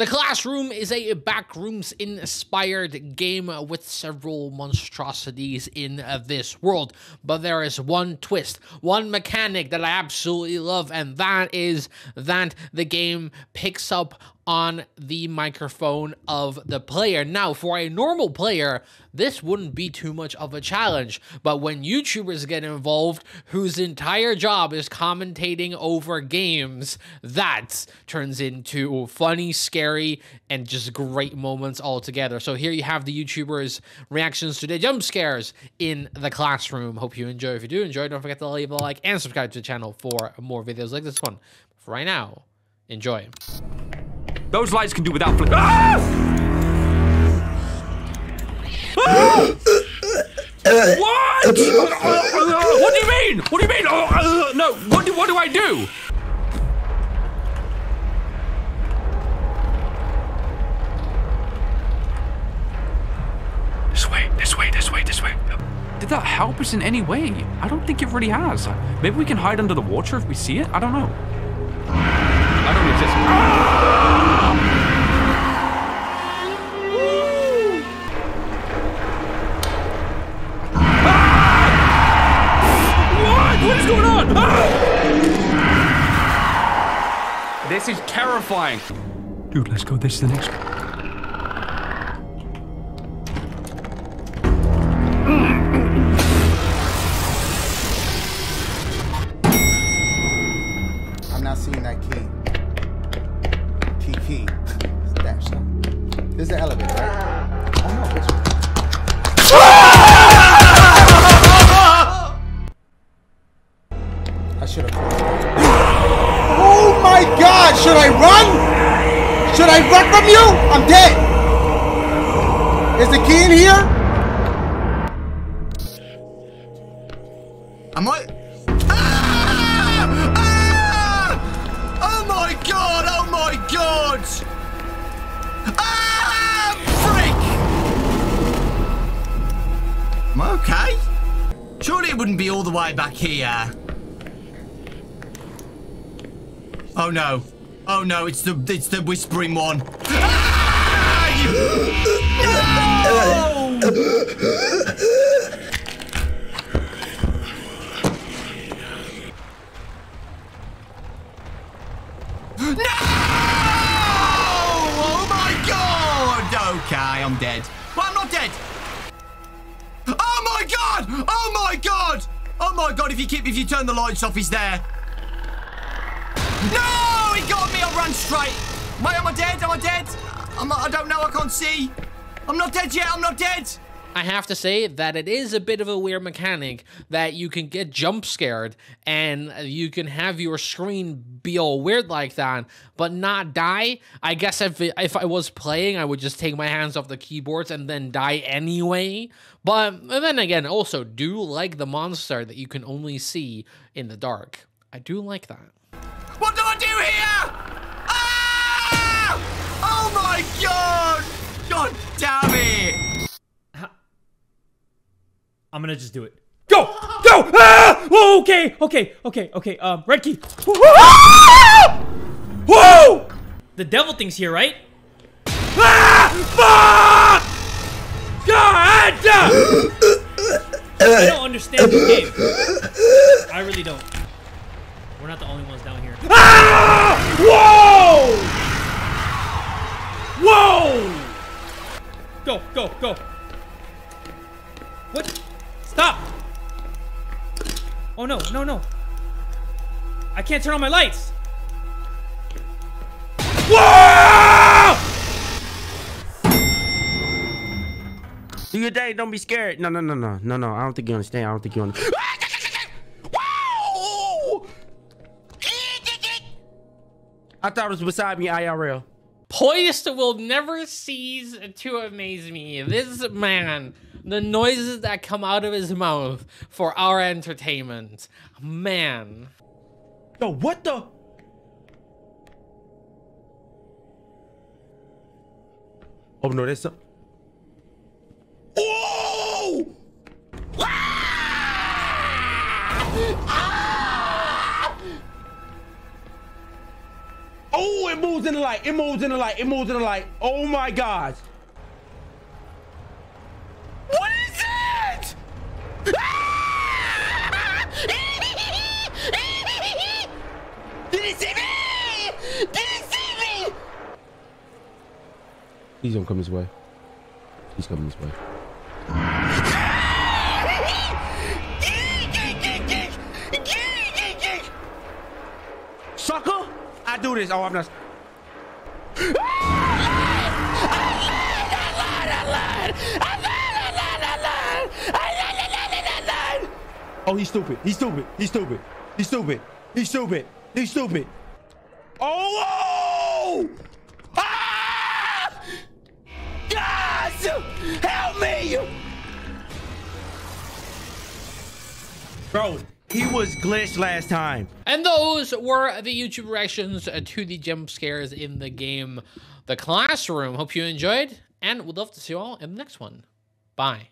The Classroom is a backrooms inspired game with several monstrosities in this world, but there is one twist, one mechanic that I absolutely love, and that is that the game picks up on the microphone of the player. Now, for a normal player, this wouldn't be too much of a challenge, but when YouTubers get involved whose entire job is commentating over games, that turns into funny, scary, and just great moments altogether. So here you have the YouTubers' reactions to the jump scares in the classroom. Hope you enjoy. If you do enjoy, don't forget to leave a like and subscribe to the channel for more videos like this one. For right now, enjoy. Those lights can do without fl- ah! Ah! what? what do you mean? What do you mean? Oh, uh, no. What do, what do I do? This way, this way, this way, this way. Did that help us in any way? I don't think it really has. Maybe we can hide under the water if we see it? I don't know. I don't exist. Ah! This is terrifying. Dude, let's go. This is the next one. I'm not seeing that key. Key, key. That. This is the elevator, right? Oh no, bitch. I should have. My god! Should I run? Should I run from you? I'm dead. Is the key in here? Am I? Ah! Ah! Oh my god! Oh my god! Ah! Freak! Am I okay? Surely it wouldn't be all the way back here. Oh no! Oh no! It's the it's the whispering one. No! No! Oh my god! Okay, I'm dead. Well, I'm not dead. Oh my god! Oh my god! Oh my god! If you keep, if you turn the lights off, he's there. No! He got me. I ran straight. Wait, am I dead? Am I dead? I'm, I don't know. I can't see. I'm not dead yet. I'm not dead. I have to say that it is a bit of a weird mechanic that you can get jump scared and you can have your screen be all weird like that, but not die. I guess if if I was playing, I would just take my hands off the keyboards and then die anyway. But then again, also do like the monster that you can only see in the dark. I do like that. What do I do here? Ah! Oh my god! God damn it! I'm gonna just do it. Go! Go! Ah! Okay, okay, okay, okay. Um, red key. Ah! Whoa! The devil thing's here, right? Ah! Fuck! God! I don't understand this game. I really don't. We're not the only ones down here. Ah! Whoa! Whoa! Go, go, go. What? Stop! Oh no, no, no. I can't turn on my lights! Whoa! Do your thing. Don't be scared. No, no, no, no, no, no. I don't think you understand. I don't think you understand. I thought it was beside me IRL. Poiised will never cease to amaze me. This man, the noises that come out of his mouth for our entertainment. Man. Yo, what the? Oh no, that's some. It moves in the light. It moves in the light. It moves in the light. Oh my god. What is it? Did he see me? Did he see me? He's gonna come this way. He's coming this way. Do this. Oh, I'm not. Oh, he's stupid. He's stupid. He's stupid. He's stupid. He's stupid. He's stupid. Oh! whoa! Ah! Guys! Help me! Bro, he was glitched last time. And those were the YouTube reactions to the jump scares in the game The Classroom. Hope you enjoyed, and we'd love to see you all in the next one. Bye.